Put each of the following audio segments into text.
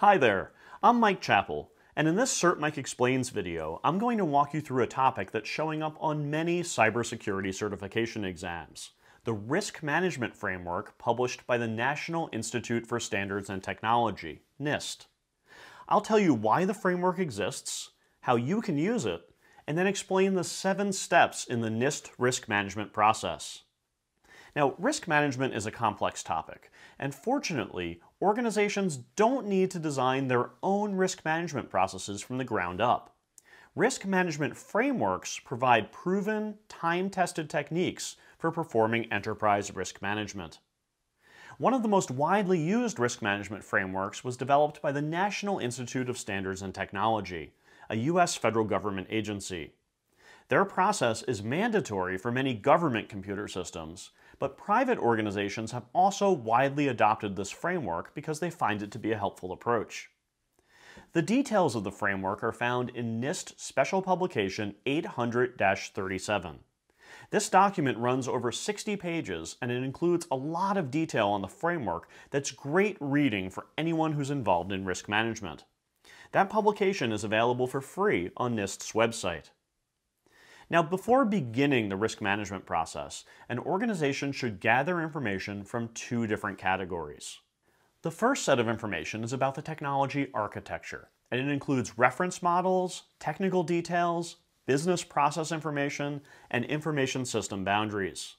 Hi there, I'm Mike Chapple, and in this CERT Mike Explains video, I'm going to walk you through a topic that's showing up on many cybersecurity certification exams, the Risk Management Framework published by the National Institute for Standards and Technology, NIST. I'll tell you why the framework exists, how you can use it, and then explain the seven steps in the NIST risk management process. Now, risk management is a complex topic, and fortunately, organizations don't need to design their own risk management processes from the ground up. Risk management frameworks provide proven, time-tested techniques for performing enterprise risk management. One of the most widely used risk management frameworks was developed by the National Institute of Standards and Technology, a U.S. federal government agency. Their process is mandatory for many government computer systems, but private organizations have also widely adopted this framework because they find it to be a helpful approach. The details of the framework are found in NIST Special Publication 800-37. This document runs over 60 pages and it includes a lot of detail on the framework that's great reading for anyone who's involved in risk management. That publication is available for free on NIST's website. Now, before beginning the risk management process, an organization should gather information from two different categories. The first set of information is about the technology architecture, and it includes reference models, technical details, business process information, and information system boundaries.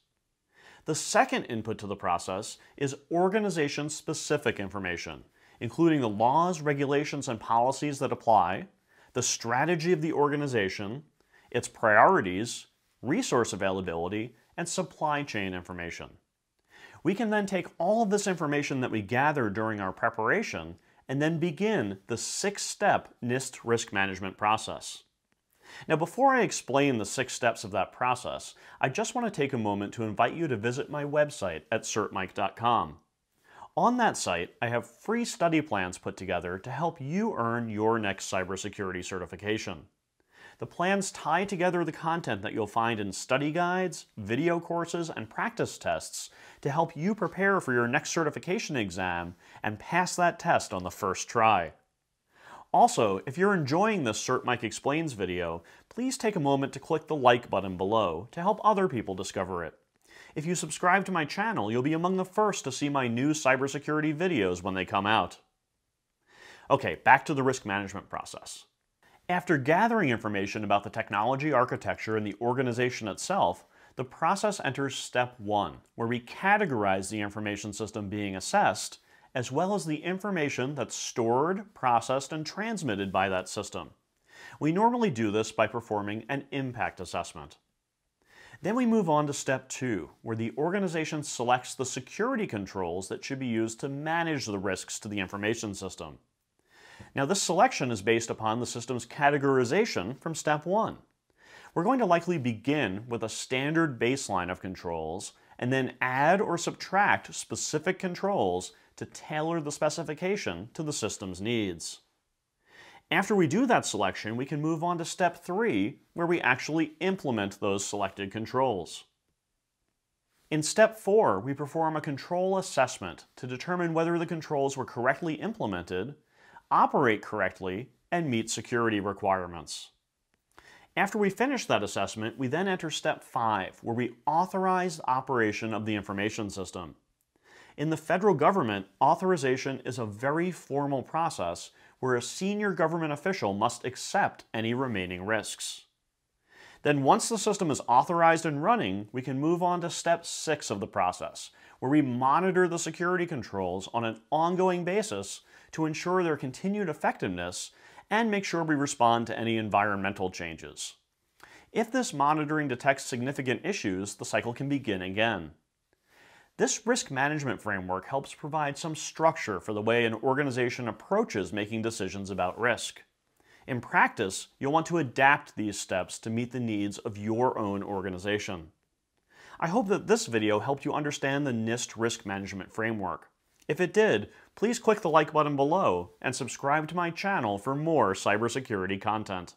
The second input to the process is organization-specific information, including the laws, regulations, and policies that apply, the strategy of the organization, its priorities, resource availability, and supply chain information. We can then take all of this information that we gather during our preparation and then begin the six-step NIST risk management process. Now before I explain the six steps of that process, I just want to take a moment to invite you to visit my website at certmike.com. On that site, I have free study plans put together to help you earn your next cybersecurity certification. The plans tie together the content that you'll find in study guides, video courses, and practice tests to help you prepare for your next certification exam and pass that test on the first try. Also, if you're enjoying this Cert Mike Explains video, please take a moment to click the like button below to help other people discover it. If you subscribe to my channel, you'll be among the first to see my new cybersecurity videos when they come out. Okay, back to the risk management process. After gathering information about the technology architecture and the organization itself, the process enters step one, where we categorize the information system being assessed, as well as the information that's stored, processed, and transmitted by that system. We normally do this by performing an impact assessment. Then we move on to step two, where the organization selects the security controls that should be used to manage the risks to the information system. Now this selection is based upon the system's categorization from step one. We're going to likely begin with a standard baseline of controls and then add or subtract specific controls to tailor the specification to the system's needs. After we do that selection, we can move on to step three, where we actually implement those selected controls. In step four, we perform a control assessment to determine whether the controls were correctly implemented operate correctly, and meet security requirements. After we finish that assessment, we then enter step five, where we authorize operation of the information system. In the federal government, authorization is a very formal process where a senior government official must accept any remaining risks. Then once the system is authorized and running, we can move on to step six of the process, where we monitor the security controls on an ongoing basis to ensure their continued effectiveness and make sure we respond to any environmental changes. If this monitoring detects significant issues, the cycle can begin again. This risk management framework helps provide some structure for the way an organization approaches making decisions about risk. In practice, you'll want to adapt these steps to meet the needs of your own organization. I hope that this video helped you understand the NIST risk management framework. If it did, please click the like button below and subscribe to my channel for more cybersecurity content.